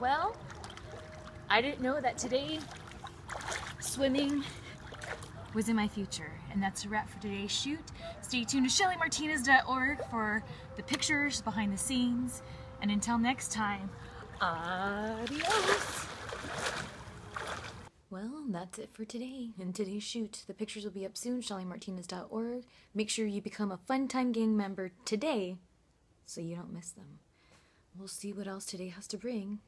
Well, I didn't know that today swimming was in my future. And that's a wrap for today's shoot. Stay tuned to ShellyMartinez.org for the pictures behind the scenes. And until next time, adios. Well, that's it for today. and today's shoot, the pictures will be up soon, ShellyMartinez.org. Make sure you become a Fun Time Gang member today so you don't miss them. We'll see what else today has to bring.